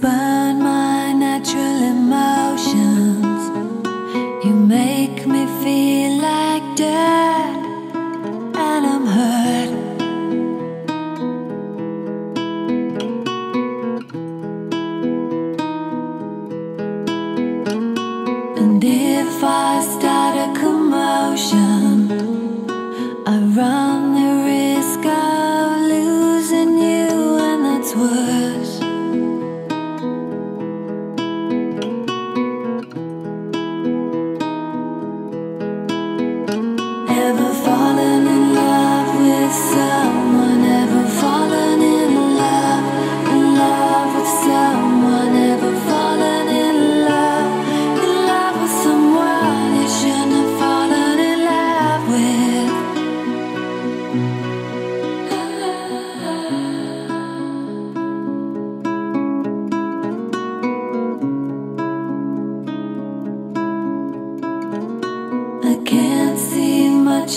burn my natural emotions. You make me feel like dirt And I'm hurt. And if I start a commotion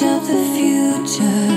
of the future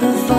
Ever fallen